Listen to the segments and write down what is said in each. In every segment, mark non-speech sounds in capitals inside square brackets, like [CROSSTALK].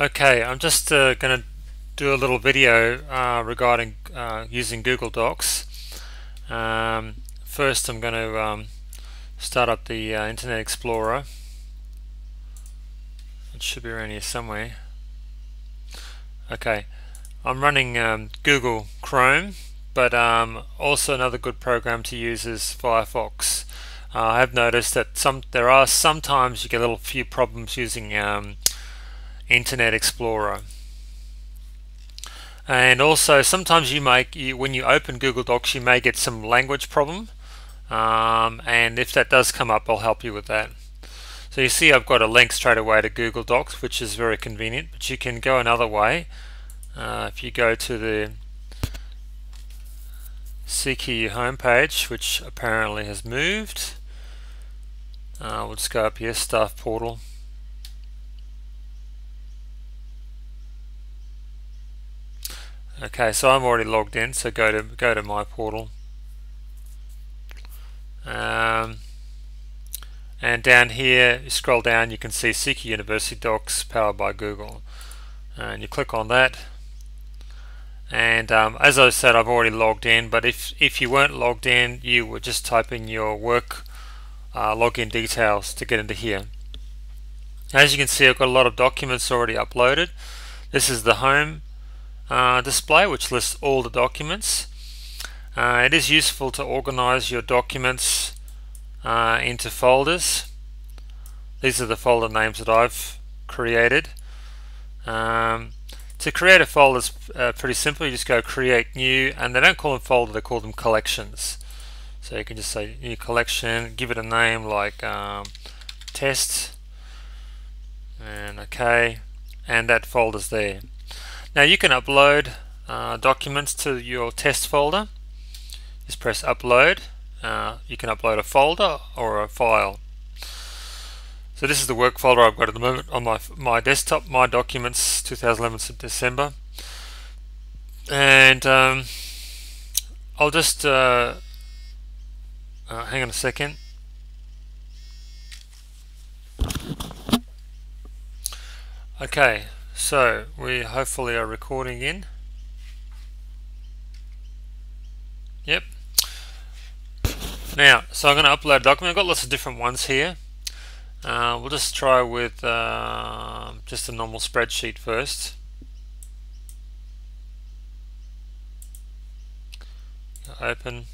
Okay, I'm just uh, going to do a little video uh, regarding uh, using Google Docs. Um, first I'm going to um, start up the uh, Internet Explorer. It should be around here somewhere. Okay, I'm running um, Google Chrome, but um, also another good program to use is Firefox. Uh, I have noticed that some there are sometimes you get a little few problems using um, Internet Explorer. And also sometimes you make you, when you open Google Docs you may get some language problem um, and if that does come up I'll help you with that. So you see I've got a link straight away to Google Docs which is very convenient but you can go another way uh, if you go to the CQ homepage which apparently has moved uh, we'll just go up here staff portal Okay, so I'm already logged in, so go to go to my portal. Um, and down here, you scroll down, you can see CQ University Docs powered by Google. And you click on that. And um, as I said, I've already logged in, but if, if you weren't logged in, you would just type in your work uh, login details to get into here. As you can see, I've got a lot of documents already uploaded. This is the home uh, display which lists all the documents. Uh, it is useful to organize your documents uh, into folders. These are the folder names that I've created. Um, to create a folder is uh, pretty simple. You just go create new and they don't call them folder, they call them collections. So you can just say new collection, give it a name like um, test and okay and that folder's there. Now you can upload uh, documents to your test folder. Just press upload. Uh, you can upload a folder or a file. So this is the work folder I've got at the moment on my my desktop, my documents 2011 December. And um, I'll just uh, uh, hang on a second. Okay, so we hopefully are recording in. Yep. Now, so I'm going to upload a document. I've got lots of different ones here. Uh, we'll just try with uh, just a normal spreadsheet first. Open.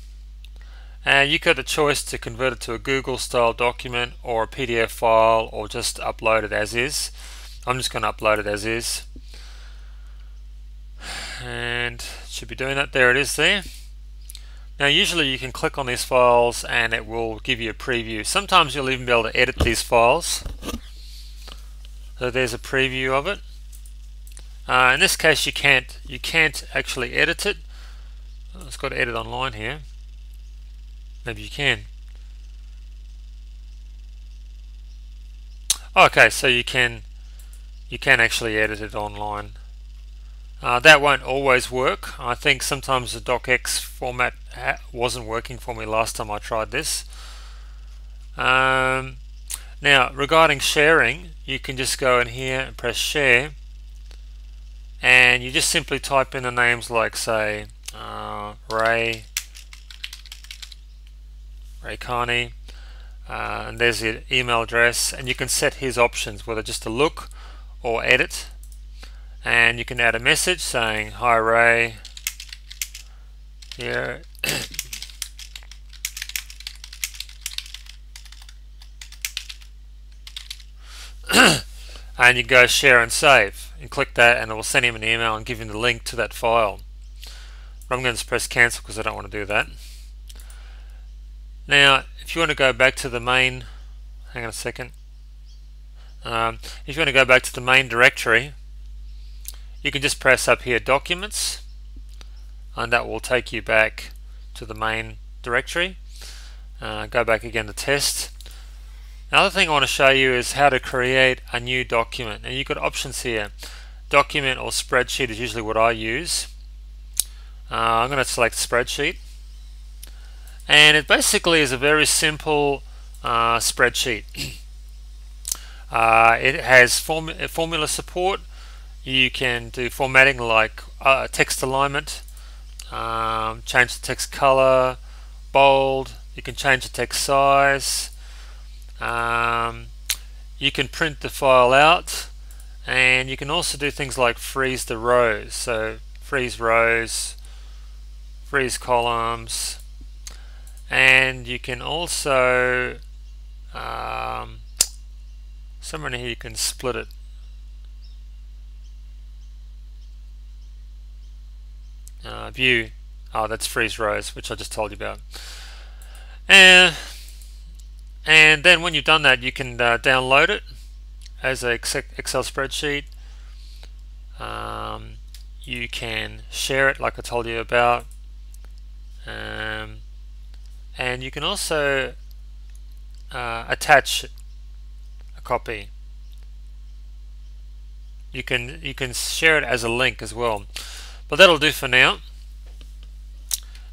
And you got the choice to convert it to a Google style document or a PDF file or just upload it as is. I'm just going to upload it as is. And should be doing that. There it is there now usually you can click on these files and it will give you a preview. Sometimes you'll even be able to edit these files. So there's a preview of it. Uh, in this case you can't you can't actually edit it. It's got to edit online here. Maybe you can. Okay so you can you can actually edit it online. Uh, that won't always work. I think sometimes the docx format wasn't working for me last time I tried this. Um, now regarding sharing, you can just go in here and press share and you just simply type in the names like say uh, Ray, Ray Carney, uh, and there's the email address and you can set his options whether just to look or edit. And you can add a message saying hi Ray. Here [COUGHS] and you go share and save. And click that and it will send him an email and give him the link to that file. I'm going to press cancel because I don't want to do that. Now if you want to go back to the main hang on a second um, if you want to go back to the main directory, you can just press up here Documents, and that will take you back to the main directory. Uh, go back again to Test. Another thing I want to show you is how to create a new document. Now you've got options here. Document or spreadsheet is usually what I use. Uh, I'm going to select spreadsheet. And it basically is a very simple uh, spreadsheet. [CLEARS THROAT] Uh, it has form formula support. You can do formatting like uh, text alignment, um, change the text color, bold, you can change the text size, um, you can print the file out, and you can also do things like freeze the rows. So freeze rows, freeze columns, and you can also um, somewhere in here you can split it. Uh, view. Oh that's freeze rows which I just told you about. And and then when you've done that you can uh, download it as a Excel spreadsheet. Um, you can share it like I told you about. Um, and you can also uh, attach copy. You can you can share it as a link as well. But that'll do for now.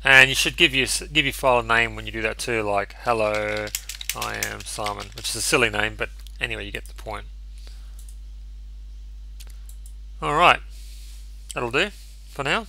And you should give your give your file a name when you do that too like hello I am Simon which is a silly name but anyway you get the point. Alright that'll do for now